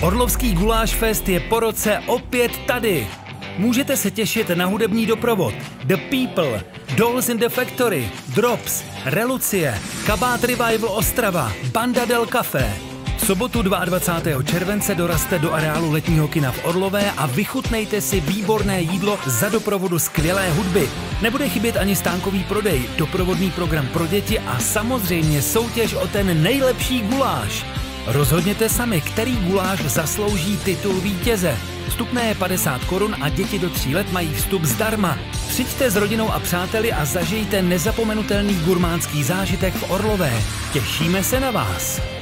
Orlovský Guláš Fest je po roce opět tady. Můžete se těšit na hudební doprovod The People, Dolls in the Factory, Drops, Relucie, Kabát Revival Ostrava, Banda del Café. V sobotu 22. července doraste do areálu letního kina v Orlové a vychutnejte si výborné jídlo za doprovodu skvělé hudby. Nebude chybět ani stánkový prodej, doprovodný program pro děti a samozřejmě soutěž o ten nejlepší guláš. Rozhodněte sami, který guláš zaslouží titul vítěze. Vstupné je 50 korun a děti do 3 let mají vstup zdarma. Přijďte s rodinou a přáteli a zažijte nezapomenutelný gurmánský zážitek v Orlové. Těšíme se na vás.